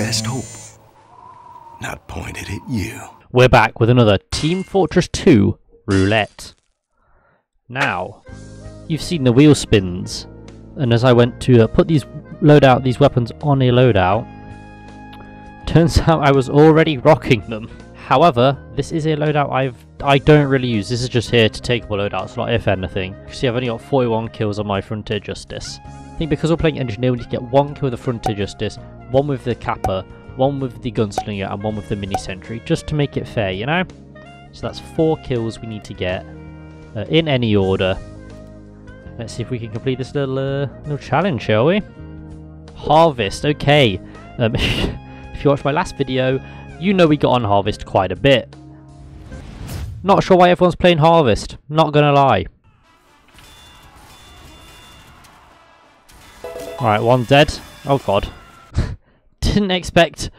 best hope. Not pointed at you. We're back with another Team Fortress 2 roulette. Now, you've seen the wheel spins, and as I went to uh, put these loadout, these weapons on a loadout, turns out I was already rocking them. However, this is a loadout I've I don't really use. This is just here to take a loadout slot, if anything. You see, I've only got 41 kills on my Frontier Justice. I think because we're playing Engineer, we need to get one kill with the Frontier Justice, one with the Capper, one with the Gunslinger, and one with the Mini Sentry, just to make it fair, you know? So that's four kills we need to get uh, in any order. Let's see if we can complete this little uh, little challenge, shall we? Harvest, okay. Um, if you watched my last video, you know we got on Harvest quite a bit. Not sure why everyone's playing Harvest, not gonna lie. Alright, one dead. Oh god. Didn't expect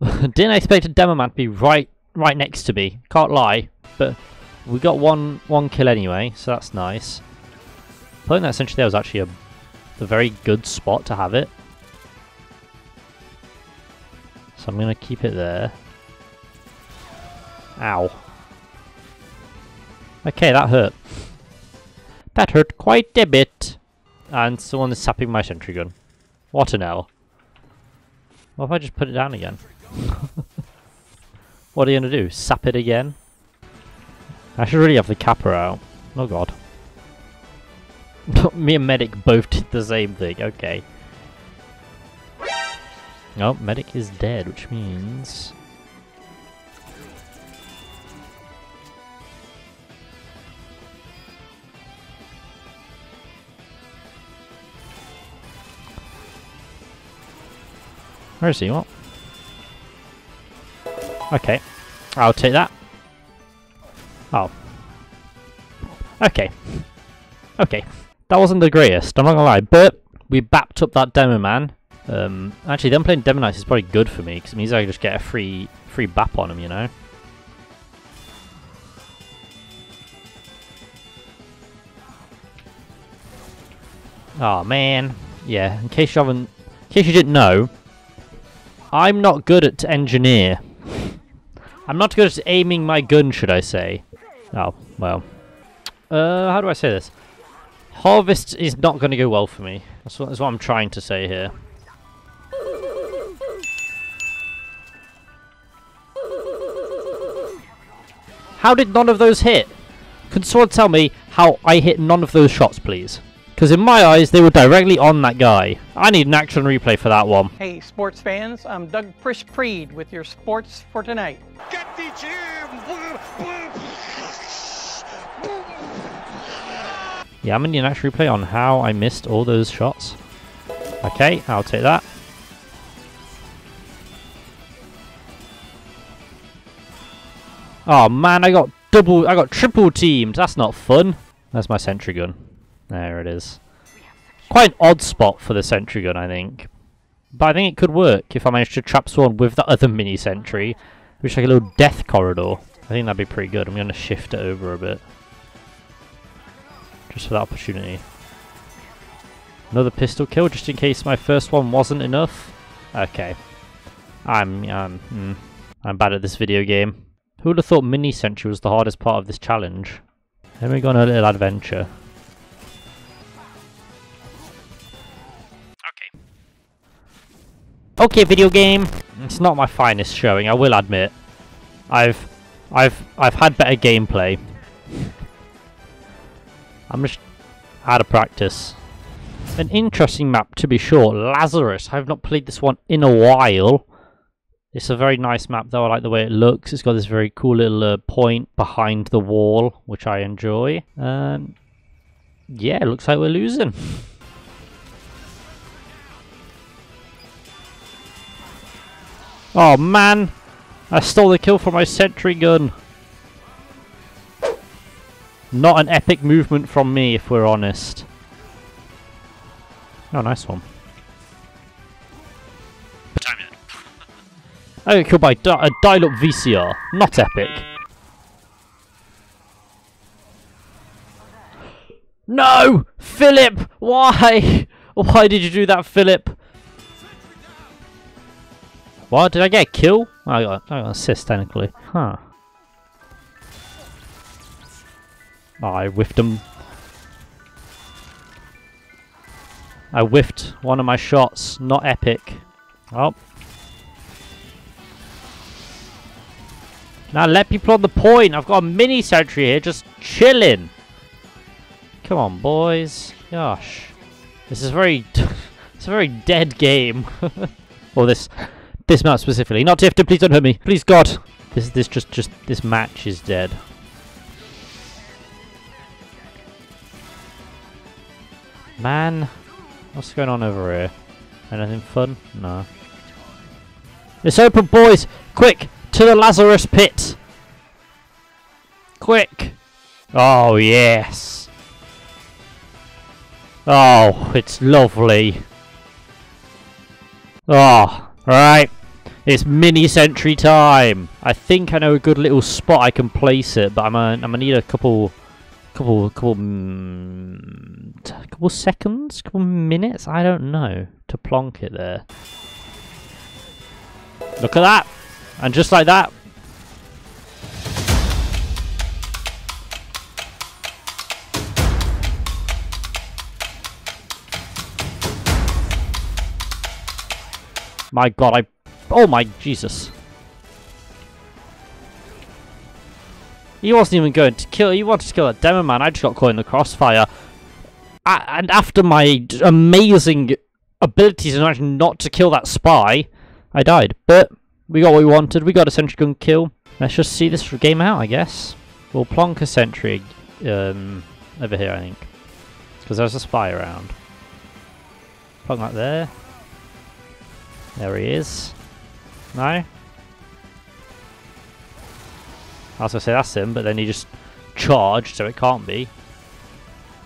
didn't expect a demo man to be right right next to me. Can't lie. But we got one one kill anyway, so that's nice. Putting that essentially there was actually a, a very good spot to have it. So I'm gonna keep it there. Ow. Okay, that hurt. That hurt quite a bit. And someone is sapping my sentry gun. What an L. What if I just put it down again? what are you going to do? Sap it again? I should really have the capper out. Oh god. Me and Medic both did the same thing, okay. Oh, Medic is dead, which means... Where is he? What? Okay. I'll take that. Oh. Okay. Okay. That wasn't the greatest, I'm not gonna lie, but we bapped up that Demo Man. Um, actually, them playing Demo Knights is probably good for me, because it means I can just get a free free bap on him, you know? Oh man. Yeah, in case you haven't... In case you didn't know, I'm not good at engineer. I'm not good at aiming my gun, should I say. Oh, well. Uh, how do I say this? Harvest is not going to go well for me. That's what, that's what I'm trying to say here. How did none of those hit? Can someone tell me how I hit none of those shots, please? Because in my eyes, they were directly on that guy. I need an action replay for that one. Hey, sports fans, I'm Doug Prishpreed with your sports for tonight. Yeah, I'm going to need an action replay on how I missed all those shots. Okay, I'll take that. Oh man, I got double, I got triple teamed. That's not fun. That's my sentry gun. There it is. Quite an odd spot for the sentry gun, I think. But I think it could work if I managed to trap someone with the other mini sentry. Which is like a little death corridor. I think that'd be pretty good. I'm going to shift it over a bit. Just for that opportunity. Another pistol kill, just in case my first one wasn't enough. Okay. I'm, um, mm, I'm bad at this video game. Who would have thought mini sentry was the hardest part of this challenge? Then we go on a little adventure. Okay, video game. It's not my finest showing, I will admit. I've, I've, I've had better gameplay. I'm just out of practice. An interesting map to be sure. Lazarus. I have not played this one in a while. It's a very nice map though. I like the way it looks. It's got this very cool little uh, point behind the wall, which I enjoy. Um, yeah, it looks like we're losing. Oh man! I stole the kill from my sentry gun. Not an epic movement from me, if we're honest. Oh, nice one. I Oh, killed by di uh, a dial-up VCR. Not epic. No! Philip! Why? Why did you do that, Philip? What? Did I get a kill? Oh, I got, I got an assist, technically. Huh. Oh, I whiffed him. I whiffed one of my shots. Not epic. Oh. Now let people on the point. I've got a mini sentry here just chilling. Come on, boys. Gosh. This is very... it's a very dead game. or this this map specifically. Not Tifton, please don't hurt me. Please, God. This is this just just this match is dead. Man, what's going on over here? Anything fun? No. It's open, boys! Quick! To the Lazarus pit! Quick! Oh, yes! Oh, it's lovely. Oh, right. It's mini sentry time. I think I know a good little spot I can place it, but I'm gonna, I'm gonna need a couple, couple, couple, mm, couple seconds, couple minutes. I don't know to plonk it there. Look at that, and just like that. My god, I Oh my Jesus. He wasn't even going to kill. He wanted to kill that demo man. I just got caught in the crossfire. and after my amazing abilities and actually not to kill that spy, I died. But we got what we wanted. We got a sentry gun kill. Let's just see this game out, I guess. We'll plonk a sentry um, over here, I think. Because there's a spy around. Plonk that there. There he is. No? I was going to say that's him, but then he just charged, so it can't be.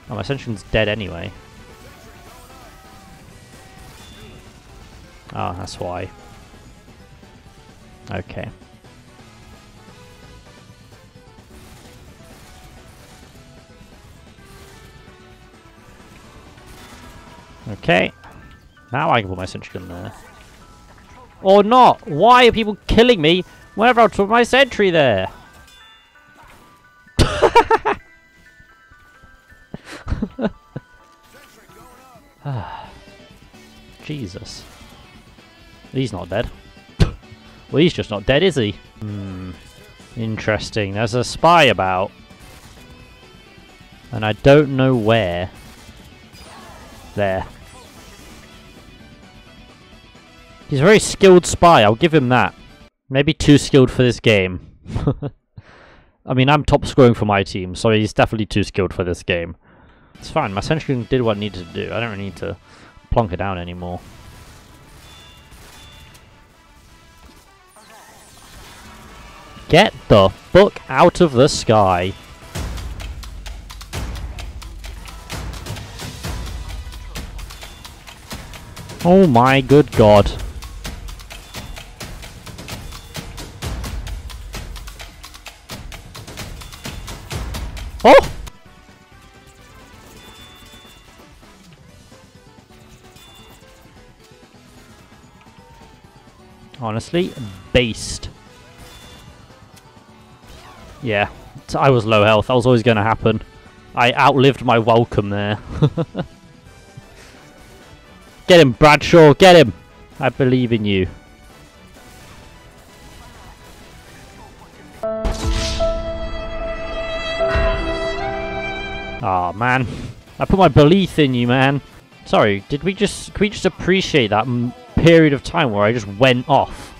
Oh, my Ascension's dead anyway. Oh, that's why. Okay. Okay. Now I can put my sentry gun there. Or not? Why are people killing me whenever I put my sentry there? Jesus. He's not dead. well, he's just not dead, is he? Hmm. Interesting. There's a spy about. And I don't know where. There. He's a very skilled spy, I'll give him that. Maybe too skilled for this game. I mean, I'm top scoring for my team, so he's definitely too skilled for this game. It's fine, my sentry did what it needed to do. I don't really need to plonk it down anymore. Get the fuck out of the sky. Oh my good god. Oh! Honestly, based. Yeah, I was low health. That was always going to happen. I outlived my welcome there. get him, Bradshaw. Get him. I believe in you. Oh, man. I put my belief in you, man. Sorry, did we just... Can we just appreciate that period of time where I just went off?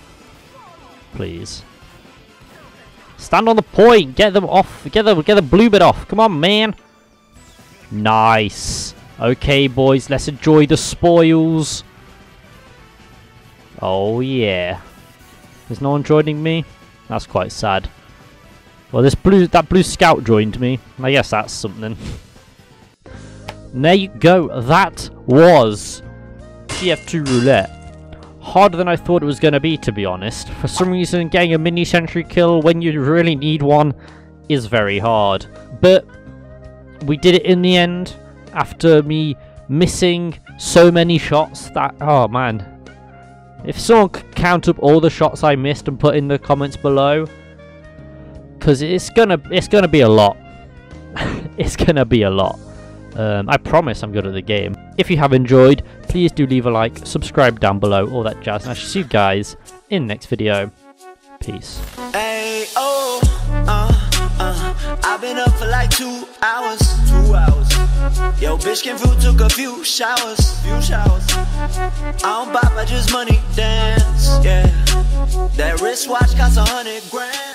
Please. Stand on the point. Get them off. Get the, get the blue bit off. Come on, man. Nice. Okay, boys. Let's enjoy the spoils. Oh, yeah. Is no one joining me? That's quite sad. Well, this blue that blue scout joined me. I guess that's something. there you go. That was TF2 Roulette. Harder than I thought it was going to be, to be honest. For some reason, getting a mini sentry kill when you really need one is very hard. But we did it in the end after me missing so many shots that... Oh, man. If someone could count up all the shots I missed and put in the comments below, because it's gonna it's gonna be a lot. it's gonna be a lot. Um, I promise I'm good at the game. If you have enjoyed, please do leave a like, subscribe down below, all that jazz, and I shall see you guys in the next video. Peace. Oh, uh, uh, I've been up for like two hours, two hours. Yo, bitch came through, took a few showers, few showers. I don't bop, I just money dance, yeah. That wristwatch costs a hundred grand.